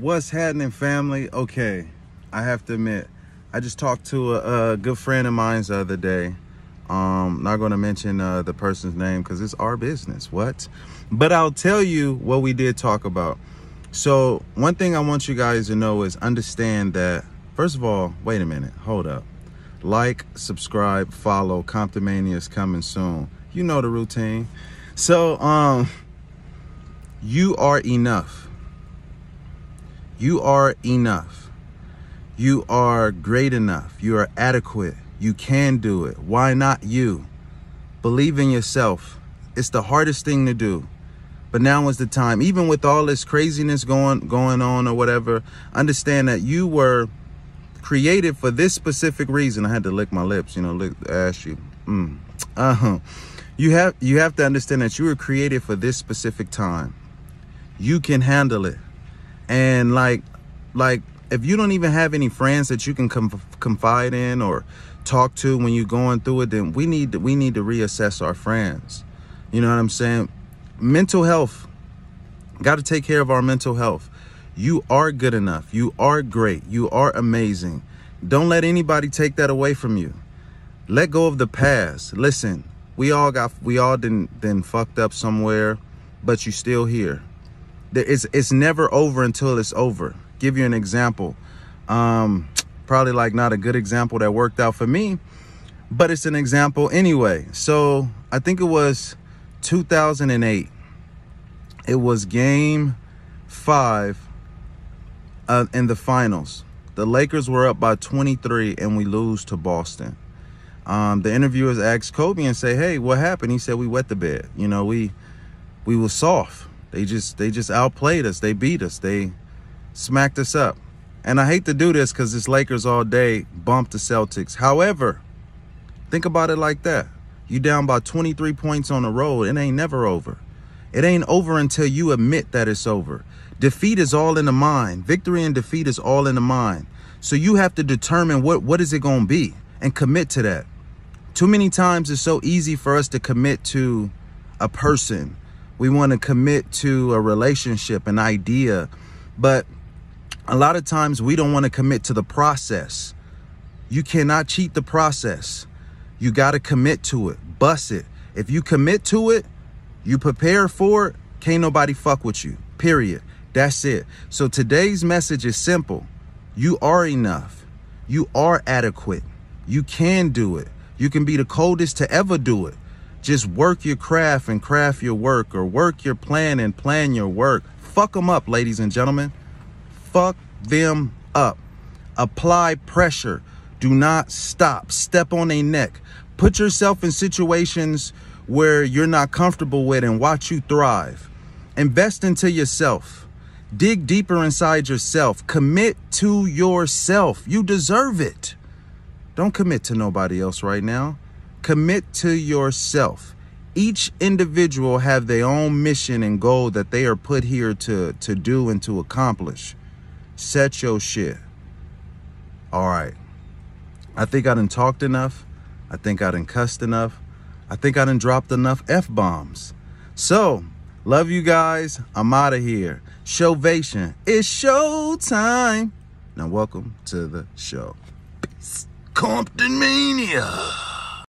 What's happening, family? Okay, I have to admit, I just talked to a, a good friend of mine the other day. Um, not going to mention uh, the person's name because it's our business. What? But I'll tell you what we did talk about. So one thing I want you guys to know is understand that. First of all, wait a minute. Hold up. Like, subscribe, follow. Comptomania is coming soon. You know the routine. So, um, you are enough. You are enough. You are great enough. You are adequate. You can do it. Why not you? Believe in yourself. It's the hardest thing to do. But now is the time. Even with all this craziness going going on or whatever, understand that you were created for this specific reason. I had to lick my lips, you know, lick ask you. Mm. Uh-huh. You have you have to understand that you were created for this specific time. You can handle it and like like if you don't even have any friends that you can confide in or talk to when you're going through it then we need to we need to reassess our friends. You know what i'm saying? Mental health got to take care of our mental health. You are good enough. You are great. You are amazing. Don't let anybody take that away from you. Let go of the past. Listen we all got we all didn't then fucked up somewhere but you still here it's it's never over until it's over. Give you an example. Um, probably like not a good example that worked out for me, but it's an example anyway. So I think it was 2008. It was game five uh, in the finals. The Lakers were up by 23 and we lose to Boston. Um, the interviewers asked Kobe and say, "Hey, what happened?" He said, "We wet the bed. You know, we we were soft. They just they just outplayed us. They beat us. They smacked us up. And I hate to do this because this Lakers all day bumped the Celtics. However, think about it like that. You down by 23 points on the road. It ain't never over. It ain't over until you admit that it's over. Defeat is all in the mind. Victory and defeat is all in the mind. So you have to determine what what is it going to be and commit to that. Too many times it's so easy for us to commit to a person we want to commit to a relationship, an idea, but a lot of times we don't want to commit to the process. You cannot cheat the process. You got to commit to it. Bust it. If you commit to it, you prepare for it, can't nobody fuck with you. Period. That's it. So today's message is simple. You are enough. You are adequate. You can do it. You can be the coldest to ever do it. Just work your craft and craft your work, or work your plan and plan your work. Fuck them up, ladies and gentlemen. Fuck them up. Apply pressure. Do not stop. Step on a neck. Put yourself in situations where you're not comfortable with and watch you thrive. Invest into yourself. Dig deeper inside yourself. Commit to yourself. You deserve it. Don't commit to nobody else right now. Commit to yourself. Each individual have their own mission and goal that they are put here to, to do and to accomplish. Set your shit. All right. I think I done talked enough. I think I done cussed enough. I think I done dropped enough F-bombs. So, love you guys. I'm out of here. Shovation. It's show time. Now, welcome to the show. Compton Mania.